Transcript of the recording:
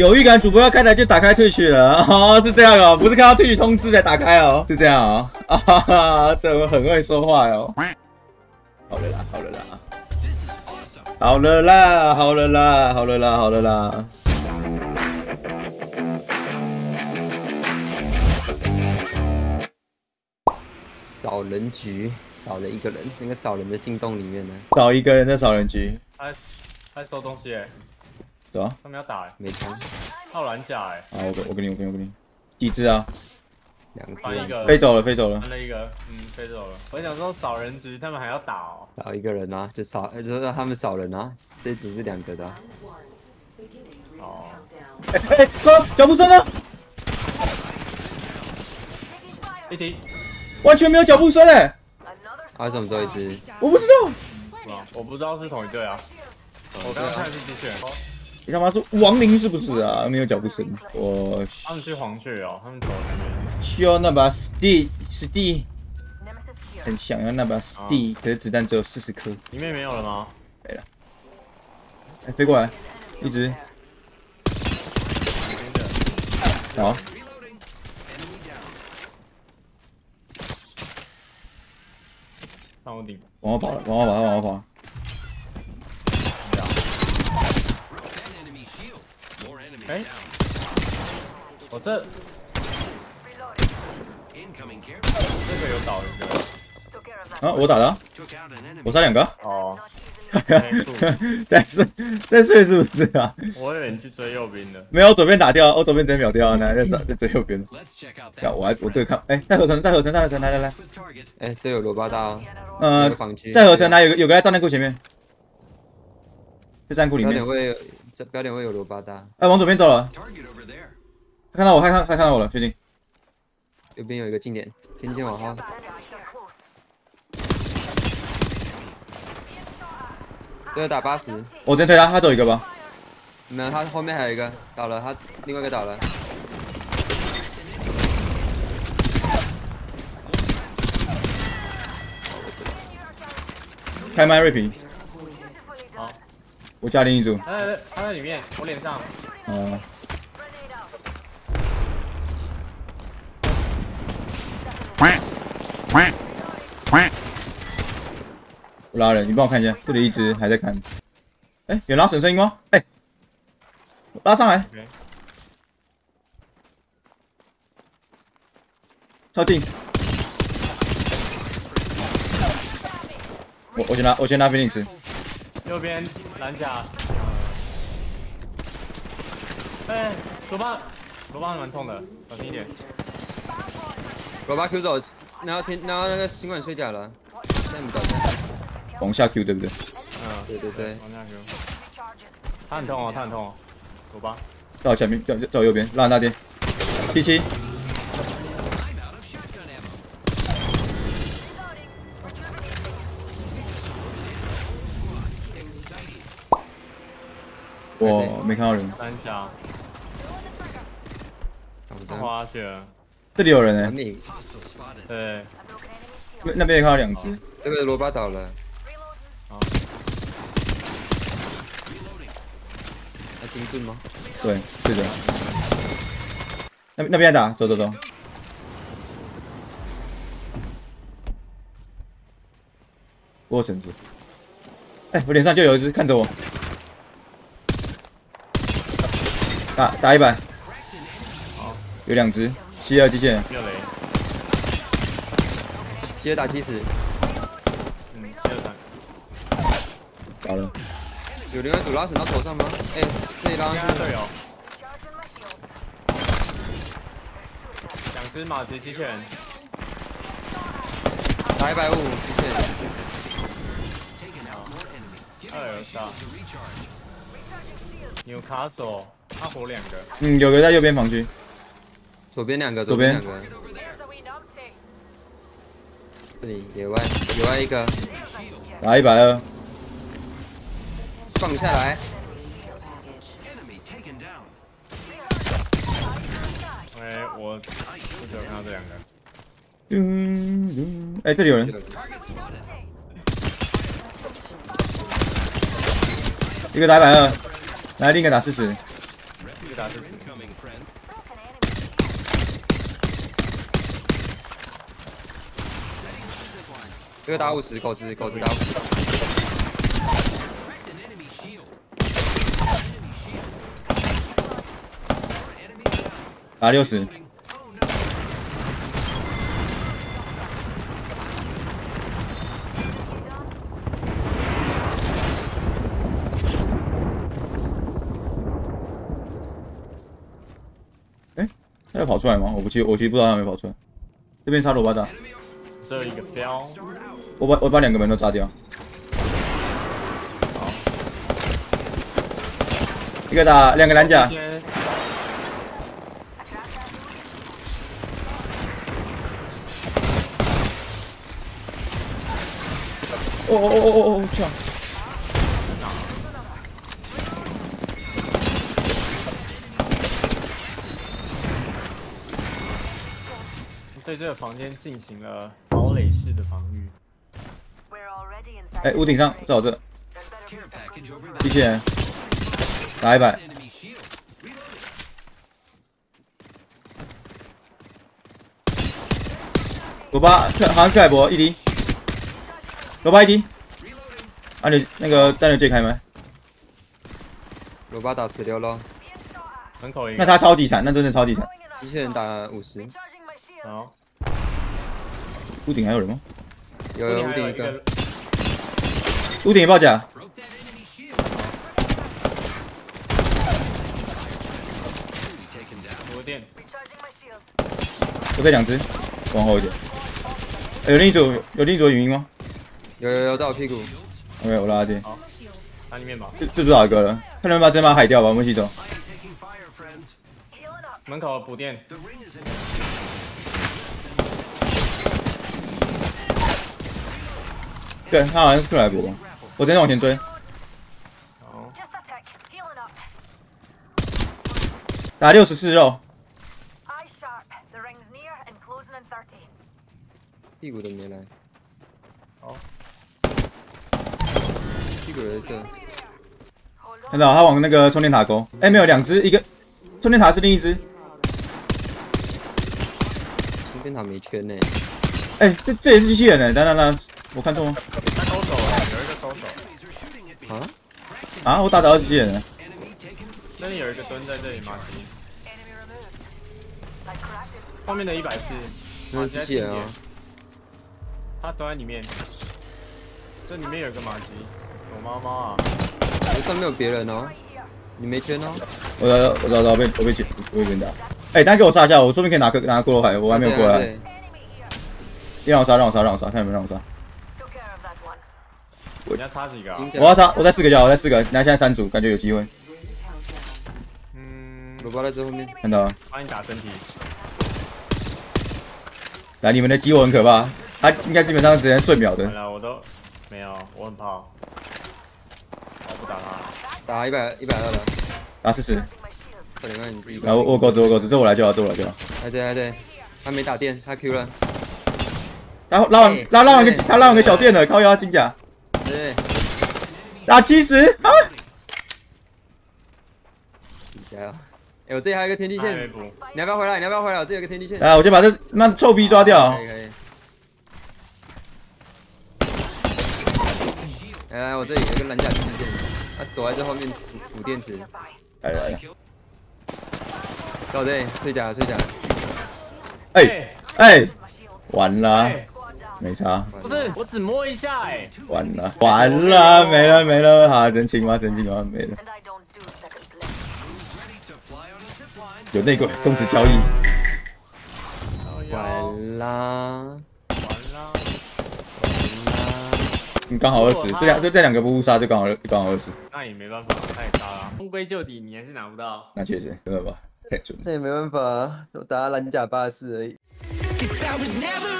有预感主播要开台就打开退取了，哦，是这样哦，不是看到退取通知才打开哦，是这样哦，啊哈哈，这我很会说话哟。好了啦，好了啦，好了啦，好了啦，好了啦，好了啦。少人局，少了一个人，那个少人的进洞里面呢，少一个人在少人局，他他收东西哎，走啊，他们要打哎，没枪，套蓝甲哎，啊，我我给你，我给你，我给你，几只啊？两只一个只，飞走了，飞走了翻。了一个，嗯，飞走了。我想说少人局，他们还要打哦。少一个人啊，就少，就是让他们少人啊，这一组是两个的啊、哦，哎哎，哥，脚步声呢？一滴，完全没有脚步声哎，啊，为什么只有一只？我不知道。我不知道是同一队啊。我刚刚看的是机器人，哦你他妈说亡灵是不是啊？没有脚步声。我他们去黄雀哦，他们走了那边。需要那把 Steed Steed，很想要那把 Steed，可是子弹只有四十颗。里面没有了吗？没了哎，飞过来，一直好，上屋顶。往后跑了，往后跑，他往后跑。哎，我这。这个有倒一个。啊，我打的啊，我杀两个？啊。哦，在睡，在睡是不是啊？我以为你去追右边的。没有，我左边打掉，我左边直接秒掉，那在在 追右边。呀，我还我这个看，哎，带合成，带合成，带合成，来来来，哎、这有罗巴大哦，呃那个，防区，在合成，来有个有个在战内库前面，在战库里面这标点位有罗巴大，哎，往左边走了，他看到我，他看他看到我了，确定。右边有一个近点，天剑往后，这个打八十，我先推他，他走一个吧。没有，他后面还有一个倒了，他另外一个倒了，开麦瑞平，好，我加另一组。他在他在里面，我脸上。嗯，我拉人，你帮我看一下，这里一只还在看。哎、有拉绳声音吗？哎、拉上来超近。我我先拿，我先拿菲尼斯。右边蓝甲。哎，罗巴，罗巴蛮痛的，小心一点。罗巴 Q 走，然后天，然后那个新管睡甲了，现在没往下 Q 对不对？嗯，对对对，往下 Q。他很痛哦，他很痛哦。罗巴，在我前面，在在我右边，拉那边。七七，我没看到人，蓝甲，我这样，他滑下去了。这里有人哎、对，那那边也看到两只，这个罗巴倒了，要精盾吗？对，是的。那那边打，走走走。我有绳子。哎、我脸上就有一只看着我，打打一百，有两只，七二机械人，雷。接着打七十，嗯，接着打。搞了，有另外一组拉绳到头上吗？哎、这一拉应上去了，该队友。两只马吉机器人，打一百五，谢谢。二有杀。纽卡索，他活两个。嗯，有个在右边防区，左边两个，左边。左边两个，这里野外野外一个，打一百二，放下来，哎，我我只有看到这两个。嗯嗯，哎、这里有人，一个打一百二，来另一个打四十，这个打是 Incoming friend. 这个打五十，狗子狗子打五十。Cracked an enemy shield. Enemy shield. Enemy down. 打六十，他要跑出来吗？我不记，我其实不知道他有没有跑出来。这边插罗巴达，只有一个标，我把我把两个门都炸掉。一个打两个蓝甲，先哦哦哦哦哦哦，这样。对这个房间进行了堡垒式的防御。哎，屋顶上，在我这.机器人，打一百.罗巴克好像克海博一滴，罗巴一滴，啊你那个单人借开门，罗巴打十六了，门口一个，那他超级惨，那真的超级惨。机器人打五十，好，屋顶还有人吗？有有屋顶一个，个，屋顶也爆甲.有电，我这两只，往后一点。哎有另一组有另一组语音吗有有有在我屁股，？OK，我拉电，打里面吧。就就多少个了？看能不能把这把海掉吧，我们一起走。门口补电，对他好像是克莱博，我等下往前追，好，打六十四肉，屁股都没来。好，屁股在这，看到他往那个充电塔勾。哎，没有两只，一个。充电塔是另一只。充电塔没圈呢。哎，这这也是机器人哎，等等等，我看错吗？他收手了，有一个收手.啊？啊，我打到机器人了。那里有一个蹲在这里马吉，后面的一百四，那是机器人啊。他蹲在里面，这里面有个马吉，躲猫猫啊，这上面有别人哦，你没圈哦。我知道，我知道，我被我被捡，我被别人打。哎，大家给我杀一下，我说不定可以拿个拿个骷髅海，我还没有过来。让我杀，让我杀，让我杀，看有没有让我杀。人家差几个啊？金甲我要杀，我再四个就好，我再四个。那现在三组，感觉有机会。嗯，鲁巴在这后面，看到了，帮你打身体，来，你们的机我很可怕，他应该基本上直接瞬秒的。我都没有，我很怕，我不打他，打一百一百二了，打四十，快点看你自己。来，我我狗子，我狗子，这我来就好，这我来就好。哎对哎对，他没打电，他 Q 了。然后拉完哎拉拉完个他拉完个小电了，靠腰金甲。对，打七十啊！加油！哎，我这里还有一个天际线，你要不要回来？你要不要回来？我这里有个天际线。来，我先把这那臭逼抓掉可。以可以。来来，我这里有一个蓝甲天际线，他躲在这后面补补电池。来来来，到这里睡觉了睡觉了。哎哎，完了哎，没差，不是，我只摸一下，哎，完了完了，没了没了，好，真情吗？真情吗？没了，Ready. 有内鬼终止交易，完啦完了，完啦！你刚好二十，这两这这两个不杀就刚好就刚好二十，那也没办法，太差了，终归就底，你还是拿不到。那确实，真的吧？太准。那也没办法，我打蓝甲巴士而已。Cause I was never